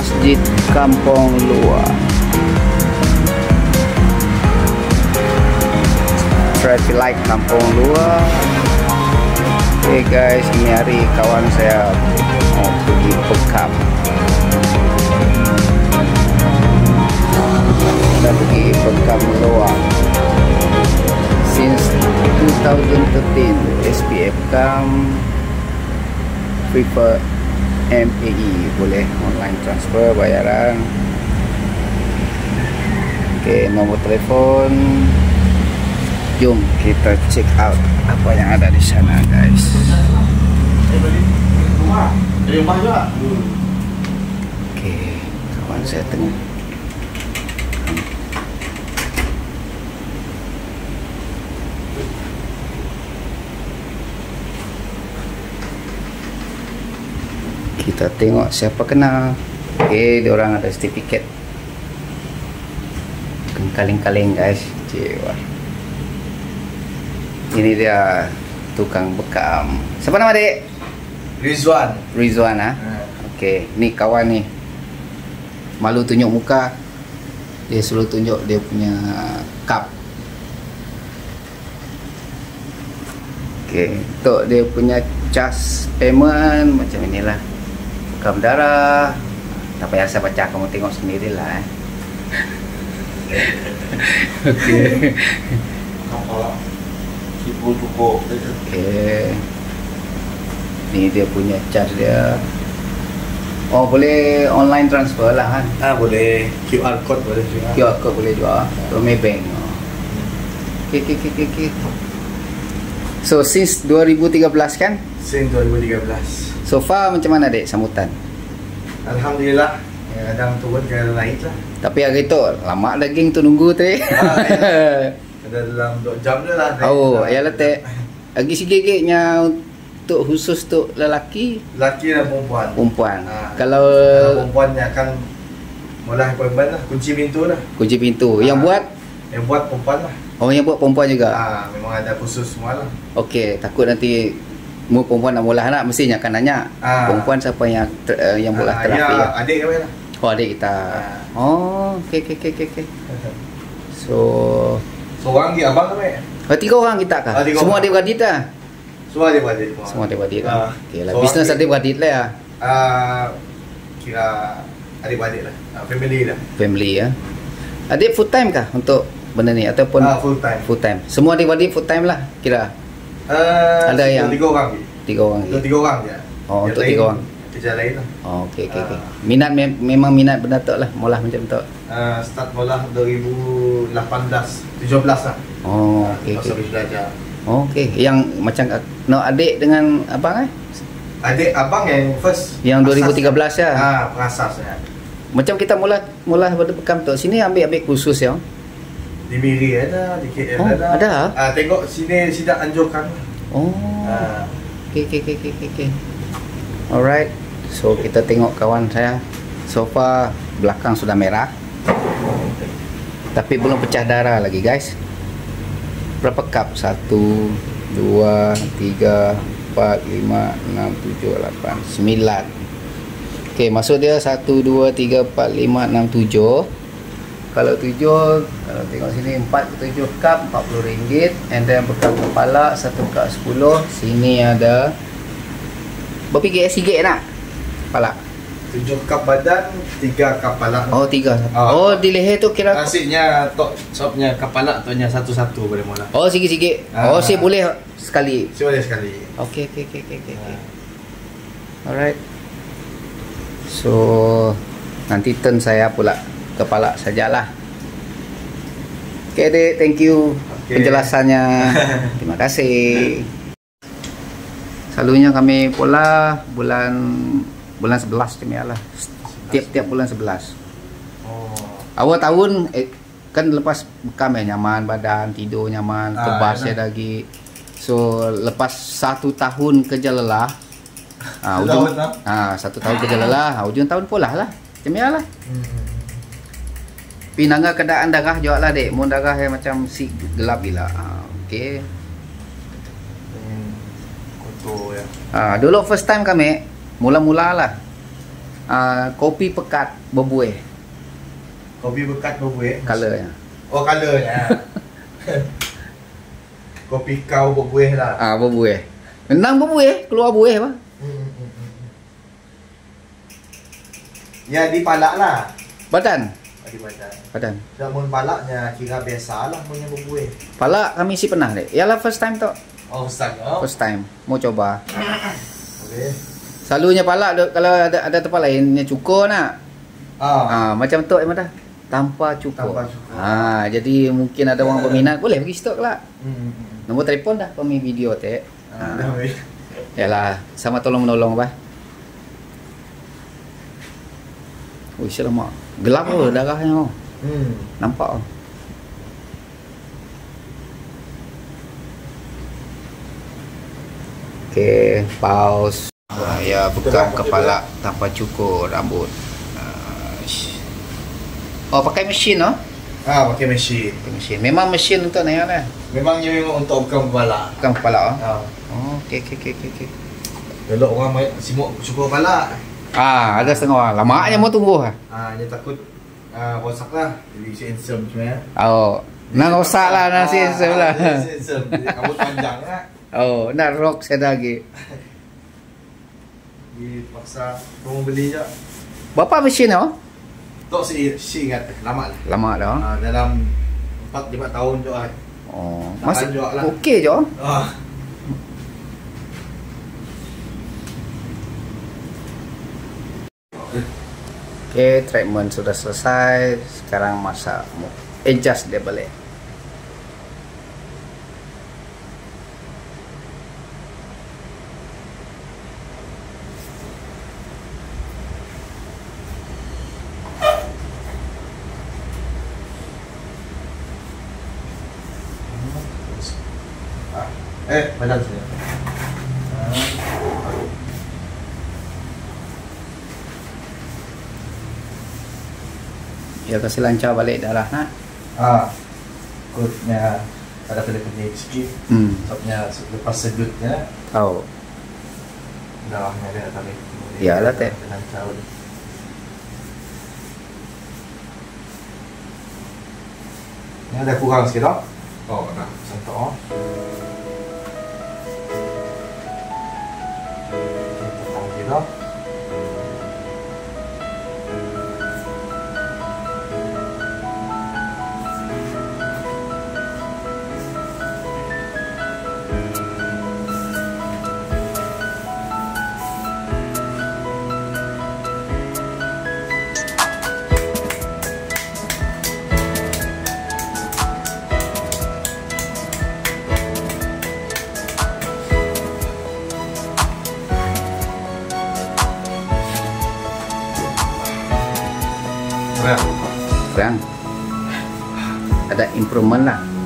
Masjid Kampung Luar. Traffic light Kampung Luar. Okay guys, ini hari kawan saya mau pergi pekap. Kita pergi pekap luar. Since 2013, SPF Kam prefer MAE boleh online transfer bayaran. Okay, nombor telefon Jom kita check out apa yang ada di sana guys. Juga. Okey, kawan saya tengah. Kita tengok siapa kenal. Okey, dia orang ada sertifikat. Kaling-kaling guys. Cewa. Ini dia tukang bekam. Siapa nama dek? Rizwan. Rizwan ah. Okey, ni kawan ni. Malu tunjuk muka. Dia selalu tunjuk dia punya cup. Okey, untuk dia punya charge payment macam inilah. Bekam darah. Tak payah saya baca, kamu tengok sendirilah eh. Okey. Cukup. Okey. Ni dia punya charge dia. Oh, boleh online transfer lah kan. Ah boleh QR code boleh juga. QR code boleh juga Untuk Maybank oh. Okay, okay, okay, okay, okay. So since 2013 kan Sin 2013. So far macam mana dek sambutan Alhamdulillah. Ya, kadang turun kadang naik lah. Tapi hari tu Lama dah geng tu nunggu tu eh Ah, ya. Ada dalam 2 jam je lah. Oh ayalah tek Lagi sikit-sikitnya Untuk khusus untuk lelaki Lelaki dan perempuan. Perempuan Ah, Kalau Kalau perempuan yang akan Mula appointment lah. Kunci pintu lah. Kunci pintu Yang Ah. buat Yang buat perempuan lah. Oh yang buat perempuan juga Ah, memang ada khusus semua lah. Okey takut nanti Mu perempuan nak mula anak Mestinya akan nanya Ah. Perempuan siapa yang ter, uh, Yang buat Ah, terapi ya, adik kau lah. Oh adik kita. Ah. Oh, okey okey okey okey. okey. So, Seorang dia abang kau oh, tiga orang kita kah? Ah, tiga Semua adik beradik dah. Semua dia beradik Semua adik beradik Ah. dah. Okey lah. Seorang Bisnes adik beradik lah ya. Ah, kira adik-beradik lah. Ah, family lah. Family ya. Adik full time kah untuk benda ni ataupun Ah, full time. full time? Semua adik beradik full time lah kira. Ah, Ada yang- tiga orang. Tiga orang Untuk tiga orang je. Oh, untuk tiga orang. Kerja lain lah. Oh, okey okey okey. Ah. Minat me- memang minat benda tu lah. Mula macam tu. Ah, start mula 2018, 17 lah. Oh, Ah, okey lepas okey. habis belajar. Oh, okey. Yang macam no adik dengan abang eh? Adik abang yang first. Yang asas- 2013 ya. Ah, pengasas ya. Macam kita mula mula pada bekam tu. Sini ambil ambil khusus ya. Di Miri ada, di KL Oh, ada. ada? Ah, tengok sini sidak anjurkan. Oh. Ah, Okay, okay, okay, okay, okay, okay. Alright. So kita tengok kawan saya. So far belakang sudah merah. Tapi belum pecah darah lagi guys. Berapa cup? Satu, dua, tiga, empat, lima, enam, tujuh, lapan, sembilan. Okay, maksud dia satu, dua, tiga, empat, lima, enam, tujuh. Kalau tujuh, kalau tengok sini empat ke tujuh cup, empat puluh ringgit. And then bekam kepala, satu cup sepuluh. Sini ada Berapa gig nak? Kepala. tujuh kap badan, tiga kap kepala. Oh, tiga. Ah. Oh, di leher tu kira Asiknya tok shopnya kepala tu hanya satu-satu boleh mula. Oh, sikit-sikit. Ah. Oh, si boleh sekali. Si boleh sekali. Okey, okey, okey, okey, okey. okey. Ah. Alright. So, nanti turn saya pula kepala sajalah. Okay, Dek. Thank you Okey. penjelasannya. Terima kasih. Selalunya kami pula bulan bulan 11 kami lah. Tiap-tiap bulan 11. Oh. Awal tahun eh, kan lepas bekam ya nyaman badan, tidur nyaman, Ah, kebas ya enak. lagi. So lepas satu tahun kerja lelah, ah, ujung, tak? ah, satu tahun kerja lelah, ah, ujung tahun pula lah. Macam ni lah. Hmm. Pinangga keadaan darah juga lah dek. Mun darah yang macam si gelap gila. Ah, okay. Hmm. Kotor ya. Ah, dulu first time kami, mula-mula lah. uh, kopi pekat berbuih Kopi bekat berbuih. colornya. Oh, colornya. Kopi kau berbuih lah. Ah, berbuih. Menang berbuih, keluar buih apa? Hmm, hmm, hmm. Ya, di palak lah. Badan. Di badan. Badan. Namun palaknya kira biasa lah punya berbuih. Pala kami si pernah dek. Yalah first time tu. Oh, Ustaz. Oh. First time. Mau coba. Boleh. Selalunya pala duk- kalau ada ada tempat lain dia cukur nak. Ah. Ah, macam tu emang dah. Tanpa cukur. Tanpa cukur. Ah, jadi mungkin ada orang berminat boleh pergi stok lah. Hmm, hmm, hmm. Nombor telefon dah kami video tek. Ah, Ah. Yalah, sama tolong menolong bah. Ui, selamat. Gelap tu darahnya tu. Hmm. Nampak tu. Okey, pause. Ya, bekam kepala tanpa cukur rambut. Ah, Oh, pakai mesin oh. Ah, pakai mesin. Pakai mesin. Memang mesin untuk naik lah. Memangnya memang untuk bukan kepala. Bukan kepala oh. Ah. Oh, okey okey okey okey. okey. Kalau orang simuk cukur kepala. Ah, ada setengah orang. Lamaknya mau tunggu ah. Ah, dia takut ah rosak lah. Jadi si handsome macam mana? Oh, nak rosak lah nasi Ah, sebelah. dia handsome. Dia Rambut panjang lah. Oh, nak rock saya lagi. Dia paksa orang beli je. Berapa mesin tu? Tok si si ingat lama lah. Lama dah. Ah, dalam 4 5 tahun je ah. Oh, Tak masih lah. okey je. Ah. Okey, treatment sudah selesai. Sekarang masa adjust dia balik. Eh, badan saya. Ya kasih lancar balik darah nak. Ah. Kutnya ada kena kena sikit. Hmm, Sebabnya lepas sedutnya tahu. darahnya dia tarik. Iyalah, Tek. Dengan cara Ini ada kurang sikit tak? Oh, dah. Sentuh. Ada improvement lah.